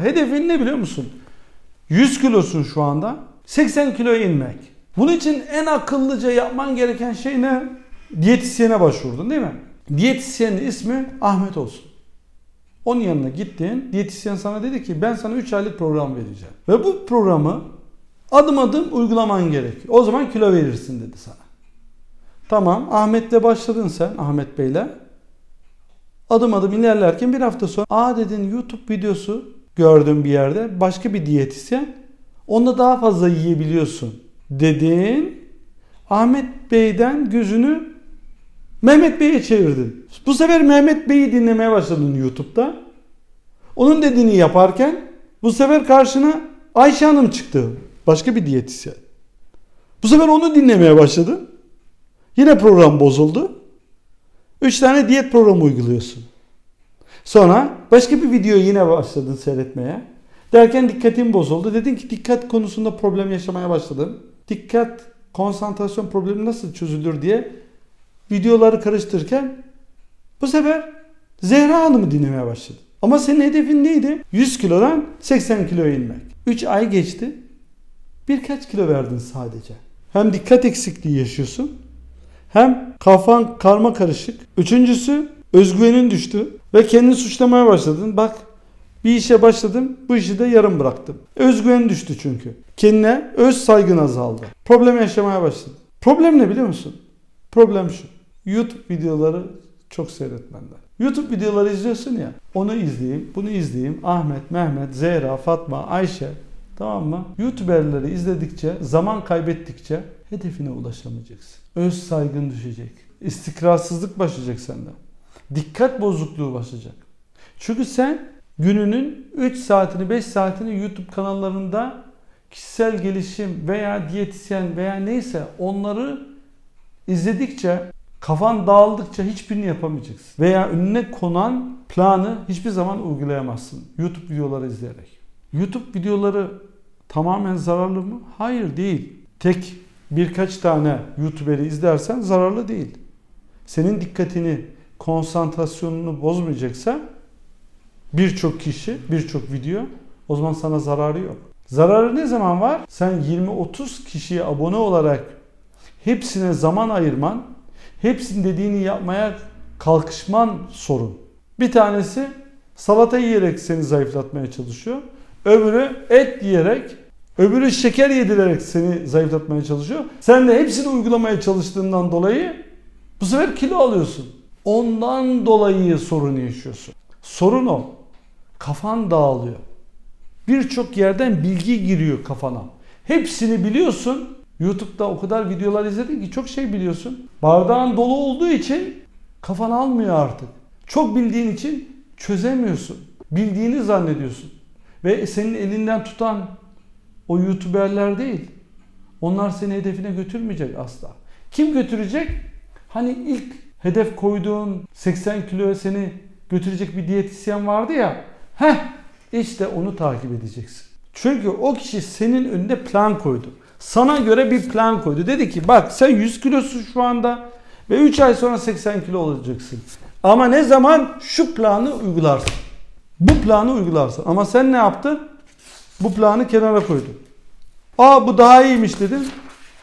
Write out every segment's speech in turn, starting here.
Hedefin ne biliyor musun? 100 kilosun şu anda. 80 kiloya inmek. Bunun için en akıllıca yapman gereken şey ne? Diyetisyene başvurdun değil mi? Diyetisyenin ismi Ahmet olsun. Onun yanına gittin. Diyetisyen sana dedi ki ben sana 3 aylık program vereceğim. Ve bu programı adım adım uygulaman gerek. O zaman kilo verirsin dedi sana. Tamam Ahmet'le başladın sen Ahmet Bey'le. Adım adım ilerlerken bir hafta sonra aa dedin YouTube videosu gördüm bir yerde. Başka bir diyetisyen. Onda daha fazla yiyebiliyorsun dedin. Ahmet Bey'den gözünü Mehmet Bey'e çevirdin. Bu sefer Mehmet Bey'i dinlemeye başladın YouTube'da. Onun dediğini yaparken bu sefer karşına Ayşe Hanım çıktı. Başka bir diyetisyen. Bu sefer onu dinlemeye başladın. Yine program bozuldu. Üç tane diyet programı uyguluyorsun. Sonra başka bir video yine başladın seyretmeye. Derken dikkatin bozuldu. Dedin ki dikkat konusunda problem yaşamaya başladım. Dikkat, konsantrasyon problemi nasıl çözülür diye videoları karıştırırken bu sefer Zehra Hanım'ı dinlemeye başladım. Ama senin hedefin neydi? 100 kilodan 80 kiloya inmek. 3 ay geçti. Birkaç kilo verdin sadece. Hem dikkat eksikliği yaşıyorsun. Hem kafan karma karışık. Üçüncüsü özgüvenin düştü. Ve kendini suçlamaya başladın. Bak bir işe başladım. Bu işi de yarım bıraktım. Özgüven düştü çünkü. Kendine öz saygın azaldı. Problem yaşamaya başladın. Problem ne biliyor musun? Problem şu. YouTube videoları çok seyretmenden. YouTube videoları izliyorsun ya. Onu izleyeyim, bunu izleyeyim. Ahmet, Mehmet, Zehra, Fatma, Ayşe. Tamam mı? YouTuberleri izledikçe, zaman kaybettikçe hedefine ulaşamayacaksın. Öz saygın düşecek. İstikrarsızlık başlayacak sende. Dikkat bozukluğu başlayacak. Çünkü sen gününün 3 saatini 5 saatini YouTube kanallarında kişisel gelişim veya diyetisyen veya neyse onları izledikçe kafan dağıldıkça hiçbirini yapamayacaksın. Veya önüne konan planı hiçbir zaman uygulayamazsın. YouTube videoları izleyerek. YouTube videoları tamamen zararlı mı? Hayır değil. Tek birkaç tane YouTuber'i izlersen zararlı değil. Senin dikkatini, konsantrasyonunu bozmayacaksa birçok kişi, birçok video o zaman sana zararı yok. Zararı ne zaman var? Sen 20-30 kişiye abone olarak hepsine zaman ayırman, hepsinin dediğini yapmaya kalkışman sorun. Bir tanesi salata yiyerek seni zayıflatmaya çalışıyor. Öbürü et yiyerek, öbürü şeker yedirerek seni zayıflatmaya çalışıyor. Sen de hepsini uygulamaya çalıştığından dolayı bu sefer kilo alıyorsun. Ondan dolayı sorun yaşıyorsun. Sorun o. Kafan dağılıyor. Birçok yerden bilgi giriyor kafana. Hepsini biliyorsun. YouTube'da o kadar videolar izledin ki çok şey biliyorsun. Bardağın dolu olduğu için kafan almıyor artık. Çok bildiğin için çözemiyorsun. Bildiğini zannediyorsun. Ve senin elinden tutan o YouTuberler değil. Onlar seni hedefine götürmeyecek asla. Kim götürecek? Hani ilk hedef koyduğun 80 kiloya seni götürecek bir diyetisyen vardı ya. Heh işte onu takip edeceksin. Çünkü o kişi senin önünde plan koydu. Sana göre bir plan koydu. Dedi ki bak sen 100 kilosun şu anda ve 3 ay sonra 80 kilo olacaksın. Ama ne zaman şu planı uygularsın. Bu planı uygularsın. Ama sen ne yaptın? Bu planı kenara koydun. Aa bu daha iyiymiş dedin.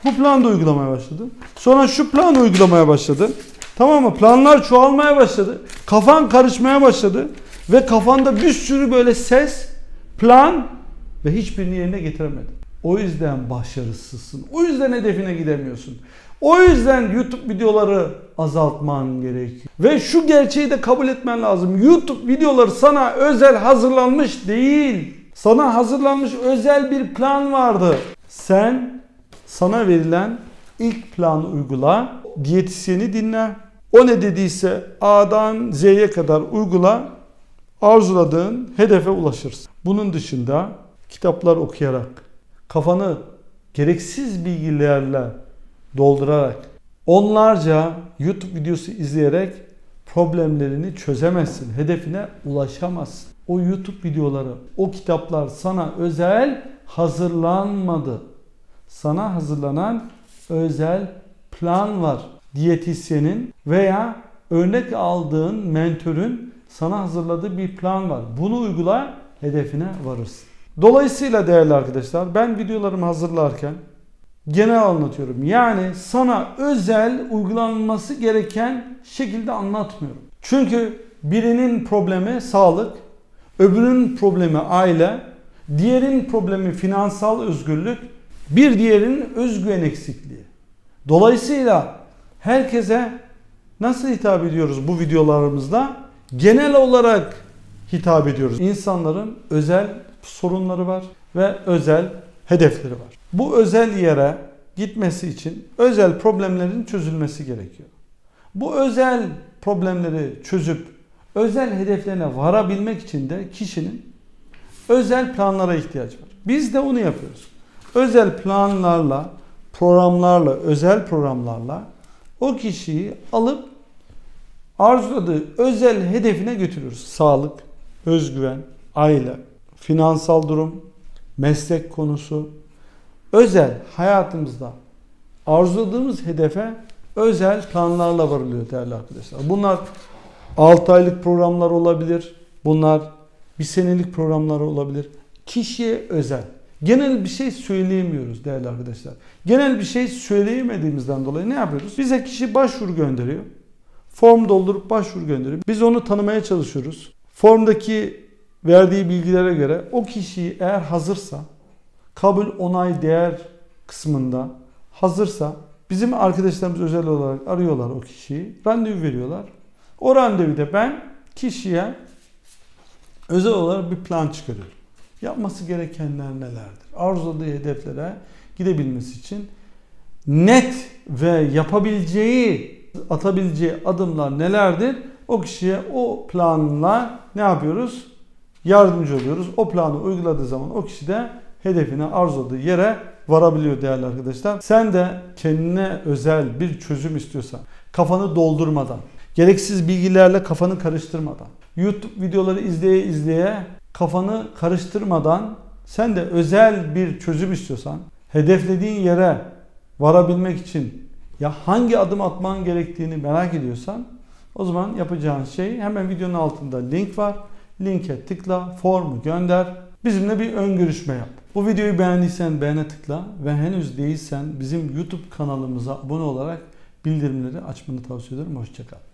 Bu planı da uygulamaya başladın. Sonra şu planı uygulamaya başladın. Tamam mı? Planlar çoğalmaya başladı. Kafan karışmaya başladı. Ve kafanda bir sürü böyle ses, plan ve hiçbirini yerine getiremedin. O yüzden başarısızsın. O yüzden hedefine gidemiyorsun. O yüzden YouTube videoları azaltman gerekiyor. Ve şu gerçeği de kabul etmen lazım. YouTube videoları sana özel hazırlanmış değil. Sana hazırlanmış özel bir plan vardı. Sen sana verilen ilk planı uygula. Diyetisyeni dinle. O ne dediyse A'dan Z'ye kadar uygula. Arzuladığın hedefe ulaşırsın. Bunun dışında kitaplar okuyarak, kafanı gereksiz bilgilerle doldurarak, onlarca YouTube videosu izleyerek problemlerini çözemezsin. Hedefine ulaşamazsın. O YouTube videoları, o kitaplar sana özel hazırlanmadı. Sana hazırlanan özel plan var. Diyetisyenin veya örnek aldığın mentörün sana hazırladığı bir plan var. Bunu uygula, hedefine varırsın. Dolayısıyla değerli arkadaşlar ben videolarımı hazırlarken genel anlatıyorum. Yani sana özel uygulanması gereken şekilde anlatmıyorum. Çünkü birinin problemi sağlık, öbürünün problemi aile, diğerinin problemi finansal özgürlük, bir diğerinin özgüven eksikliği. Dolayısıyla herkese nasıl hitap ediyoruz bu videolarımızda? Genel olarak hitap ediyoruz. İnsanların özel sorunları var ve özel hedefleri var. Bu özel yere gitmesi için özel problemlerin çözülmesi gerekiyor. Bu özel problemleri çözüp özel hedeflerine varabilmek için de kişinin özel planlara ihtiyacı var. Biz de onu yapıyoruz. Özel planlarla, programlarla, özel programlarla o kişiyi alıp arzuladığı özel hedefine götürüyoruz. Sağlık, özgüven, aile, finansal durum, meslek konusu, özel hayatımızda arzuladığımız hedefe özel planlarla varılıyor değerli arkadaşlar. Bunlar 6 aylık programlar olabilir. Bunlar bir senelik programlar olabilir. Kişiye özel. Genel bir şey söyleyemiyoruz değerli arkadaşlar. Genel bir şey söyleyemediğimizden dolayı ne yapıyoruz? Bize kişi başvuru gönderiyor. Form doldurup başvuru gönderiyor. Biz onu tanımaya çalışıyoruz. Formdaki verdiği bilgilere göre o kişiyi eğer hazırsa, kabul onay değer kısmında hazırsa bizim arkadaşlarımız özel olarak arıyorlar o kişiyi. Randevu veriyorlar. O randevuda ben kişiye özel olarak bir plan çıkarıyorum. Yapması gerekenler nelerdir? Arzuladığı hedeflere gidebilmesi için net ve yapabileceği, atabileceği adımlar nelerdir? O kişiye o planla ne yapıyoruz? Yardımcı oluyoruz. O planı uyguladığı zaman o kişi de hedefine arzuladığı yere varabiliyor değerli arkadaşlar. Sen de kendine özel bir çözüm istiyorsan, kafanı doldurmadan, gereksiz bilgilerle kafanı karıştırmadan, YouTube videoları izleye izleye kafanı karıştırmadan sen de özel bir çözüm istiyorsan, hedeflediğin yere varabilmek için ya hangi adım atman gerektiğini merak ediyorsan o zaman yapacağın şey hemen videonun altında link var. Linke tıkla, formu gönder. Bizimle bir ön görüşme yap. Bu videoyu beğendiysen beğene tıkla ve henüz değilsen bizim YouTube kanalımıza abone olarak bildirimleri açmanı tavsiye ederim. Hoşçakal.